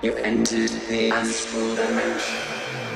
You entered the astral dimension.